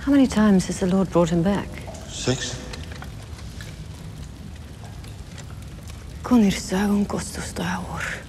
How many times has the Lord brought him back? Six? Kunir sagun kostusta aur.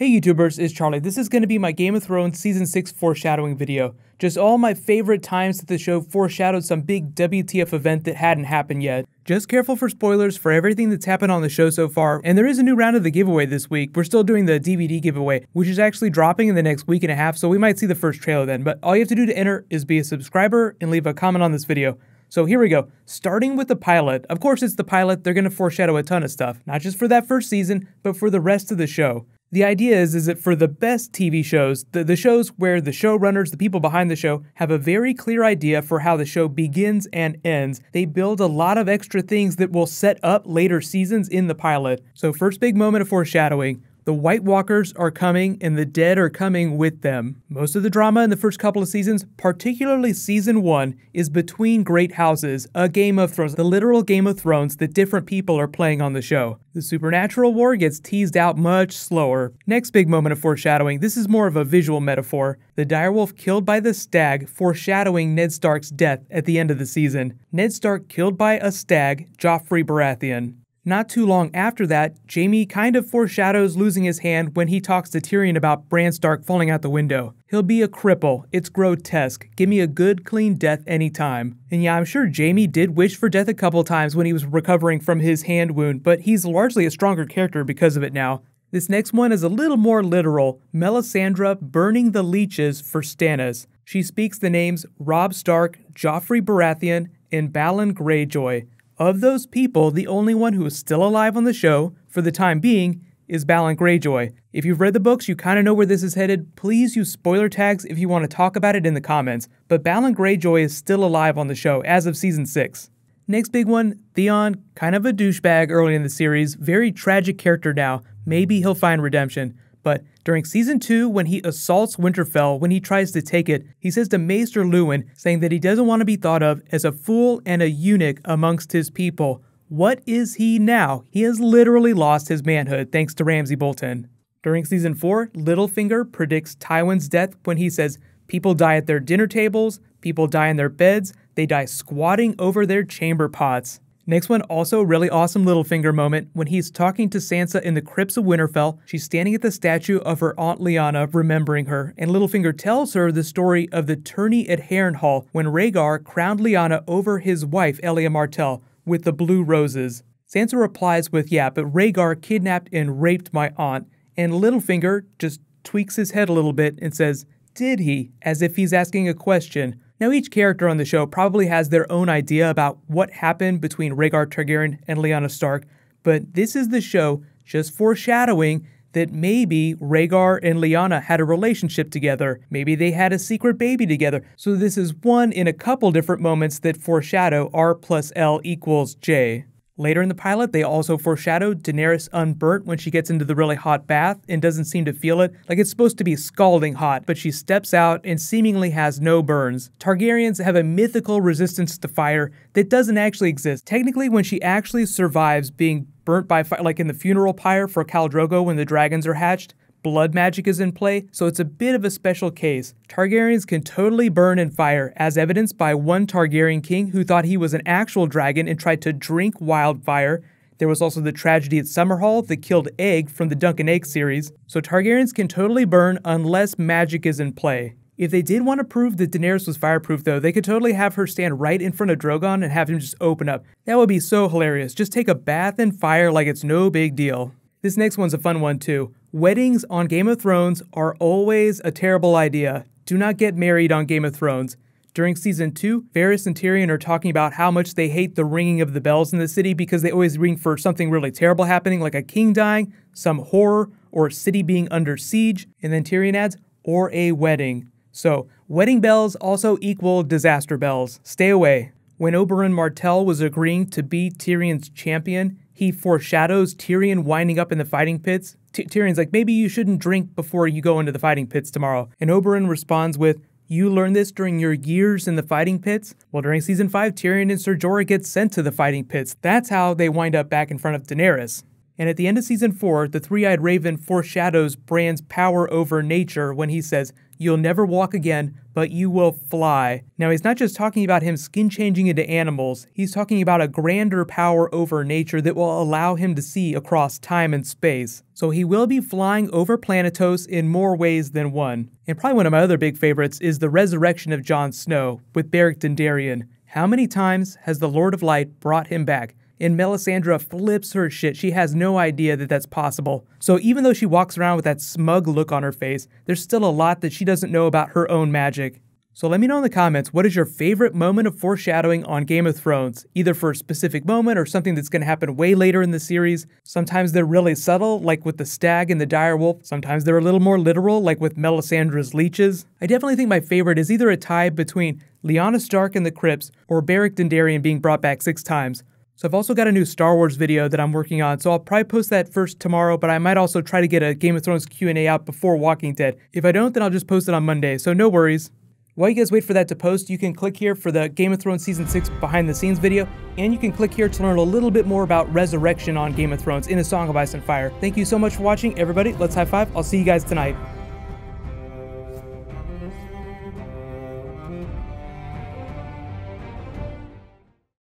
Hey YouTubers, it's Charlie. This is going to be my Game of Thrones Season 6 foreshadowing video. Just all my favorite times that the show foreshadowed some big WTF event that hadn't happened yet. Just careful for spoilers for everything that's happened on the show so far, and there is a new round of the giveaway this week. We're still doing the DVD giveaway, which is actually dropping in the next week and a half, so we might see the first trailer then. But all you have to do to enter is be a subscriber and leave a comment on this video. So here we go. Starting with the pilot. Of course, it's the pilot. They're going to foreshadow a ton of stuff, not just for that first season, but for the rest of the show. The idea is, is that for the best TV shows, the, the shows where the showrunners, the people behind the show, have a very clear idea for how the show begins and ends, they build a lot of extra things that will set up later seasons in the pilot. So, first big moment of foreshadowing the White Walkers are coming and the dead are coming with them. Most of the drama in the first couple of seasons, particularly season one, is between great houses, a Game of Thrones, the literal Game of Thrones that different people are playing on the show. The supernatural war gets teased out much slower. Next big moment of foreshadowing, this is more of a visual metaphor. The direwolf killed by the stag, foreshadowing Ned Stark's death at the end of the season. Ned Stark killed by a stag, Joffrey Baratheon. Not too long after that, Jaime kind of foreshadows losing his hand when he talks to Tyrion about Bran Stark falling out the window. He'll be a cripple. It's grotesque. Give me a good, clean death anytime. And yeah, I'm sure Jaime did wish for death a couple times when he was recovering from his hand wound, but he's largely a stronger character because of it now. This next one is a little more literal Melisandre burning the leeches for Stannis. She speaks the names Robb Stark, Joffrey Baratheon, and Balon Greyjoy. Of those people, the only one who is still alive on the show, for the time being, is Balon Greyjoy. If you've read the books, you kind of know where this is headed. Please use spoiler tags if you want to talk about it in the comments. But Balon Greyjoy is still alive on the show as of season 6. Next big one, Theon, kind of a douchebag early in the series, very tragic character now. Maybe he'll find redemption. But during season 2, when he assaults Winterfell when he tries to take it, he says to Maester Luwin, saying that he doesn't want to be thought of as a fool and a eunuch amongst his people. What is he now? He has literally lost his manhood thanks to Ramsay Bolton. During season 4, Littlefinger predicts Tywin's death when he says, People die at their dinner tables, people die in their beds, they die squatting over their chamber pots. Next one, also really awesome Littlefinger moment when he's talking to Sansa in the crypts of Winterfell. She's standing at the statue of her aunt Lyanna, remembering her, and Littlefinger tells her the story of the tourney at Harrenhal when Rhaegar crowned Lyanna over his wife Elia Martell with the blue roses. Sansa replies with, "Yeah, but Rhaegar kidnapped and raped my aunt." And Littlefinger just tweaks his head a little bit and says, "Did he?" as if he's asking a question. Now, each character on the show probably has their own idea about what happened between Rhaegar Targaryen and Lyanna Stark, but this is the show just foreshadowing that maybe Rhaegar and Lyanna had a relationship together. Maybe they had a secret baby together. So this is one in a couple different moments that foreshadow R plus L equals J. Later in the pilot, they also foreshadowed Daenerys unburnt when she gets into the really hot bath and doesn't seem to feel it. Like it's supposed to be scalding hot, but she steps out and seemingly has no burns. Targaryens have a mythical resistance to fire that doesn't actually exist. Technically, when she actually survives being burnt by fire, like in the funeral pyre for Khal Drogo when the dragons are hatched, blood magic is in play, so it's a bit of a special case. Targaryens can totally burn in fire, as evidenced by one Targaryen king who thought he was an actual dragon and tried to drink wildfire. There was also the tragedy at Summerhall that killed Egg from the Dunk and Egg series. So Targaryens can totally burn unless magic is in play. If they did want to prove that Daenerys was fireproof, though, they could totally have her stand right in front of Drogon and have him just open up. That would be so hilarious. Just take a bath in fire like it's no big deal. This next one's a fun one, too. Weddings on Game of Thrones are always a terrible idea. Do not get married on Game of Thrones. During season 2, Varys and Tyrion are talking about how much they hate the ringing of the bells in the city because they always ring for something really terrible happening, like a king dying, some horror, or a city being under siege. And then Tyrion adds, or a wedding. So, wedding bells also equal disaster bells. Stay away. When Oberyn Martell was agreeing to be Tyrion's champion, he foreshadows Tyrion winding up in the fighting pits. T- Tyrion's like, maybe you shouldn't drink before you go into the fighting pits tomorrow. And Oberyn responds with, you learned this during your years in the fighting pits? Well, during season 5, Tyrion and Ser Jorah get sent to the fighting pits. That's how they wind up back in front of Daenerys. And at the end of season 4, the three eyed raven foreshadows Bran's power over nature when he says, You'll never walk again, but you will fly. Now, he's not just talking about him skin changing into animals, he's talking about a grander power over nature that will allow him to see across time and space. So he will be flying over Planetos in more ways than one. And probably one of my other big favorites is the resurrection of Jon Snow with Beric Dondarrion. How many times has the Lord of Light brought him back? And Melisandre flips her shit. She has no idea that that's possible. So even though she walks around with that smug look on her face, there's still a lot that she doesn't know about her own magic. So let me know in the comments what is your favorite moment of foreshadowing on Game of Thrones, either for a specific moment or something that's going to happen way later in the series. Sometimes they're really subtle, like with the stag and the direwolf. Sometimes they're a little more literal, like with Melisandre's leeches. I definitely think my favorite is either a tie between Lyanna Stark and the Crypts or Beric Dondarrion being brought back six times. So I've also got a new Star Wars video that I'm working on, so I'll probably post that first tomorrow, but I might also try to get a Game of Thrones Q&A out before Walking Dead. If I don't, then I'll just post it on Monday, so no worries. While you guys wait for that to post, you can click here for the Game of Thrones Season 6 behind the scenes video, and you can click here to learn a little bit more about Resurrection on Game of Thrones in A Song of Ice and Fire. Thank you so much for watching, everybody. Let's high five. I'll see you guys tonight.